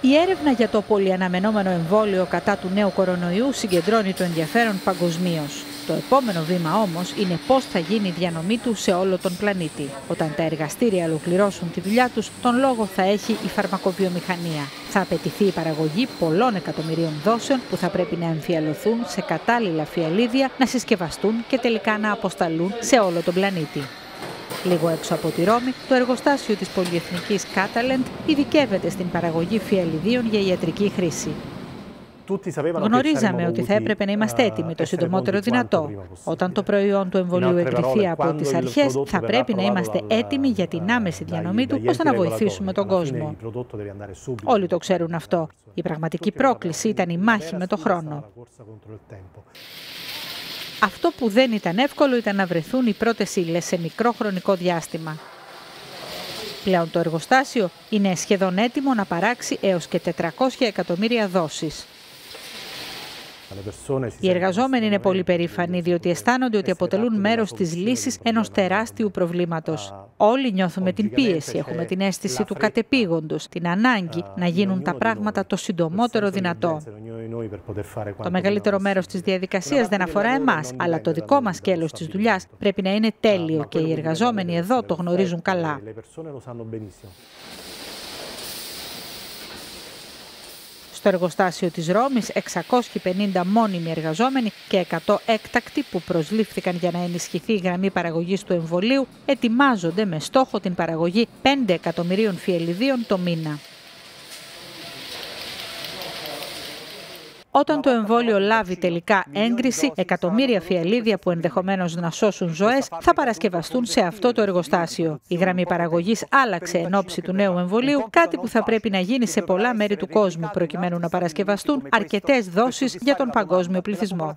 Η έρευνα για το πολυαναμενόμενο εμβόλιο κατά του νέου κορονοϊού συγκεντρώνει το ενδιαφέρον παγκοσμίως. Το επόμενο βήμα όμως είναι πώς θα γίνει η διανομή του σε όλο τον πλανήτη. Όταν τα εργαστήρια ολοκληρώσουν τη δουλειά τους, τον λόγο θα έχει η φαρμακοβιομηχανία. Θα απαιτηθεί η παραγωγή πολλών εκατομμυρίων δόσεων που θα πρέπει να εμφιαλωθούν σε κατάλληλα φιαλίδια, να συσκευαστούν και τελικά να αποσταλούν σε όλο τον πλανήτη. Λίγο έξω από τη Ρώμη, το εργοστάσιο της πολυεθνικής Catalent ειδικεύεται στην παραγωγή φιαλιδίων για ιατρική χρήση. Γνωρίζαμε ότι θα έπρεπε να είμαστε έτοιμοι το συντομότερο δυνατό. Όταν το προϊόν του εμβολίου εγκριθεί από τις αρχές, θα πρέπει να είμαστε έτοιμοι για την άμεση διανομή του, ώστε να βοηθήσουμε τον κόσμο. Όλοι το ξέρουν αυτό. Η πραγματική πρόκληση ήταν η μάχη με το χρόνο. Αυτό που δεν ήταν εύκολο ήταν να βρεθούν οι πρώτες ύλες σε μικρό χρονικό διάστημα. Πλέον το εργοστάσιο είναι σχεδόν έτοιμο να παράξει έως και 400 εκατομμύρια δόσεις. Οι εργαζόμενοι είναι πολύ περήφανοι, διότι αισθάνονται ότι αποτελούν μέρος της λύσης ενός τεράστιου προβλήματος. Όλοι νιώθουμε την πίεση, έχουμε την αίσθηση του κατεπήγοντος, την ανάγκη να γίνουν τα πράγματα το συντομότερο δυνατό. Το μεγαλύτερο μέρος της διαδικασίας δεν αφορά εμάς, αλλά το δικό μας σκέλος της δουλειάς πρέπει να είναι τέλειο και οι εργαζόμενοι εδώ το γνωρίζουν καλά. Στο εργοστάσιο της Ρώμης, 650 μόνιμοι εργαζόμενοι και 100 έκτακτοι που προσλήφθηκαν για να ενισχυθεί η γραμμή παραγωγής του εμβολίου ετοιμάζονται με στόχο την παραγωγή 5 εκατομμυρίων φιελιδίων το μήνα. Όταν το εμβόλιο λάβει τελικά έγκριση, εκατομμύρια φιαλίδια που ενδεχομένως να σώσουν ζωές θα παρασκευαστούν σε αυτό το εργοστάσιο. Η γραμμή παραγωγής άλλαξε εν ώψη του νέου εμβολίου, κάτι που θα πρέπει να γίνει σε πολλά μέρη του κόσμου, προκειμένου να παρασκευαστούν αρκετές δόσεις για τον παγκόσμιο πληθυσμό.